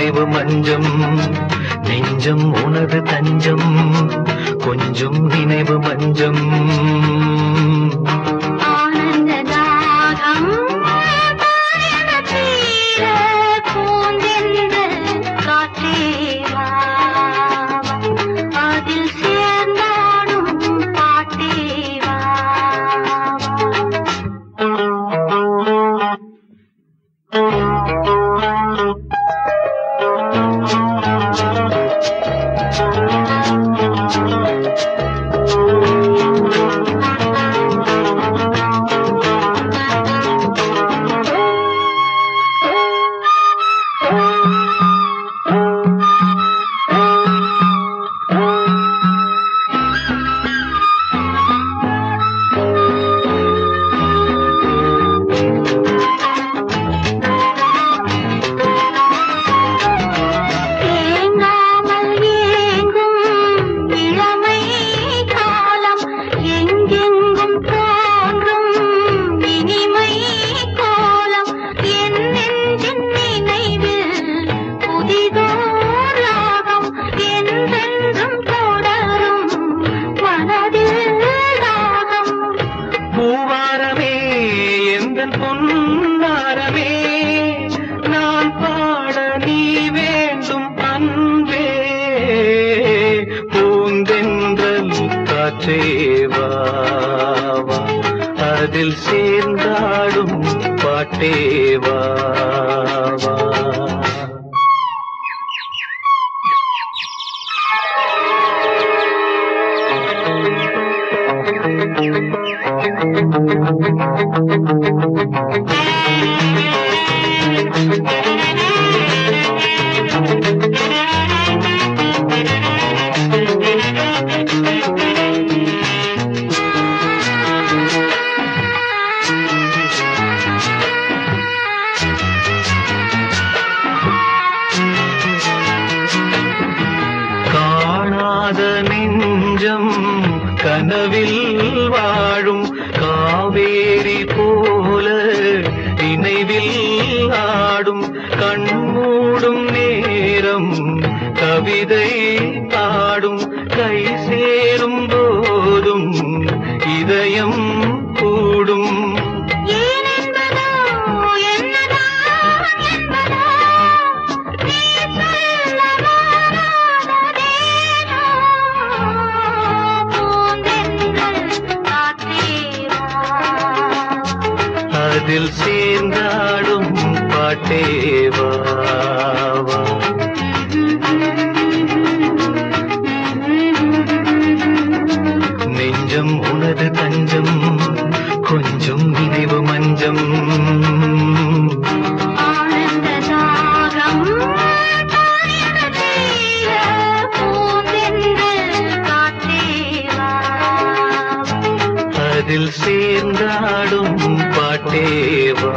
நினைவு மஞ்சம். நெஞ்சம் உனது தஞ்சம். கொஞ்சம் நினைவு மஞ்சம். காற்றே காற்றேவா அதில் சேர்ந்தாடும் பாட்டேவா காணாத நெஞ்சம் கனவில் வாழும் காவேரி போல நினைவில் ஆடும் கண்மூடும் நேரம் கவிதை பாடும் கை சேரும் போதும் இதயம் அதில் சேர்ந்தாடும் பாட்டேவா. நெஞ்சம் உனது தஞ்சம் கொஞ்சம் நினைவு மஞ்சம். இதில் சேர்ந்தாடும் பாட்டேவா